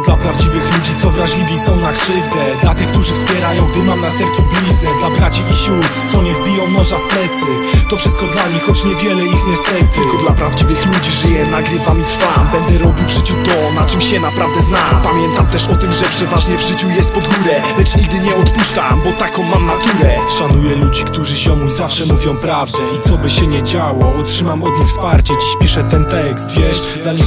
dla prawdziwych ludzi, co wrażliwi są na krzywdę. Dla tych, którzy wspierają, gdy mam na sercu bliznę. Dla braci i sióstr, co nie wbiją noża w plecy. To wszystko dla nich, choć niewiele ich niestety Tylko dla prawdziwych ludzi żyję, nagrywam i trwam. Będę robił w życiu to, na czym się naprawdę znam. Pamiętam też o tym, że przeważnie w życiu jest pod górę Lecz nigdy nie odpuszczam, bo taką mam naturę. Szanuję ludzi, którzy ziomuś zawsze mówią prawdę. I co by się nie działo, otrzymam od nich wsparcie. Dziś piszę ten tekst, wiesz, dla nich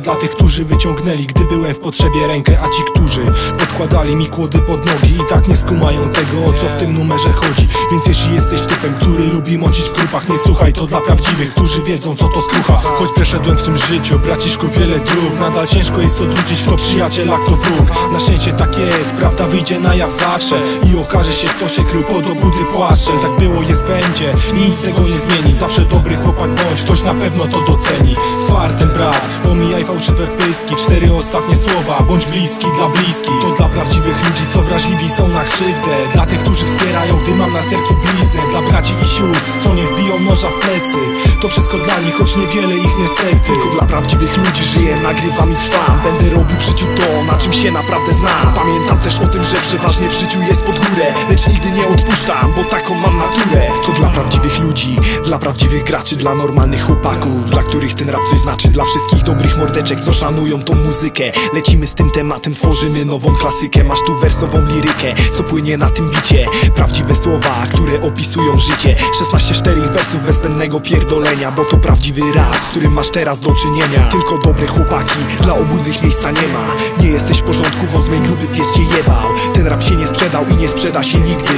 Dla tych, którzy wyciągnęli, gdy byłem w potrzebie rękę A ci, którzy podkładali mi kłody pod nogi I tak nie skumają tego, o co w tym numerze chodzi. Więc jeśli jesteś typem, który lubi mącić w krupach Nie słuchaj, to dla prawdziwych, którzy wiedzą, co to skrucha. Choć przeszedłem w tym życiu, braciszku, wiele dróg. Nadal ciężko jest odróżnić, kto przyjaciel, a kto wróg. Na szczęście tak jest, prawda wyjdzie na jaw zawsze. I okaże się, kto się krył pod obudy płaszczem. Tak było, jest, będzie, nic tego nie zmieni. Zawsze dobry chłopak bądź, ktoś na pewno to doceni. Z fartem brat, omijaj fałszywe pyski. Cztery ostatnie słowa, bądź bliski dla bliskich. To dla prawdziwych ludzi, co wrażliwi są na krzywdę. Dla tych, którzy wspierają, gdy mam na sercu bliznę. Dla braci i sióstr, co nie wbiją noża w plecy. To wszystko dla nich, choć niewiele ich niestety. Tylko dla prawdziwych ludzi żyję, nagrywam i trwam Będę robił w życiu to, na czym się naprawdę znam. Pamiętam też o tym, że przeważnie w życiu jest pod górę Lecz nigdy nie odpuszczam, bo taką mam naturę. To dla prawdziwych ludzi, dla prawdziwych graczy Dla normalnych chłopaków, dla których ten rap coś znaczy. Dla wszystkich dobrych mordeczek, co szanują tą muzykę. Lecimy z tym tematem, tworzymy nową klasykę. Masz tu wersową lirykę, co płynie na tym bicie. Prawdziwe słowa, które opisują życie. 16 czterech wersów bez zbędnego pierdolenia Bo to prawdziwy rap, z którym masz teraz do czynienia. Tylko dobre chłopaki, dla obłudnych miejsca nie ma. Nie jesteś w porządku, bo z mej grupy pies cię jebał. Ten rap się nie sprzedał i nie sprzeda się nigdy.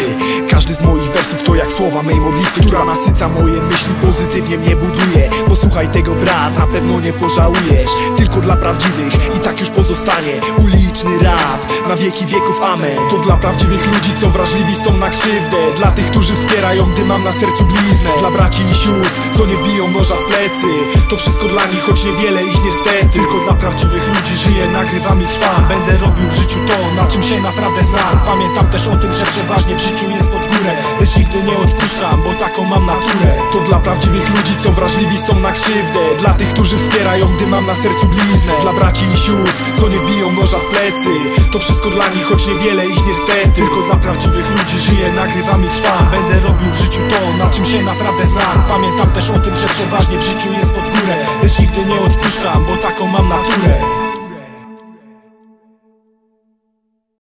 Każdy z moich wersów to jak słowa mej modlitwy Która nasyca moje myśli, pozytywnie mnie buduje. Posłuchaj tego brat, na pewno nie pożałujesz Tylko dla prawdziwych i tak już pozostanie. Uliczny rap, na wieki wieków amen. To dla prawdziwych ludzi, co wrażliwi są na krzywdę. Dla tych, którzy wspierają, gdy mam na sercu bliznę. Dla braci i sióstr, co nie wbiją noża w plecy. To wszystko dla nich, choć niewiele ich niestety. Tylko dla prawdziwych ludzi żyję, nagrywam i trwam Będę robił życiu to, na czym się naprawdę znam. Pamiętam też o tym, że przeważnie w życiu jest pod górę. Lecz nigdy nie odpuszczam, bo taką mam naturę. To dla prawdziwych ludzi, co wrażliwi są na krzywdę. Dla tych, którzy wspierają, gdy mam na sercu bliznę. Dla braci i sióstr, co nie wbiją noża w plecy. To wszystko dla nich, choć niewiele ich niestety. Tylko dla prawdziwych ludzi żyję, nagrywam i trwam Będę robił w życiu to, na czym się naprawdę znam. Pamiętam też o tym, że przeważnie w życiu jest pod górę. Lecz nigdy nie odpuszczam, bo taką mam naturę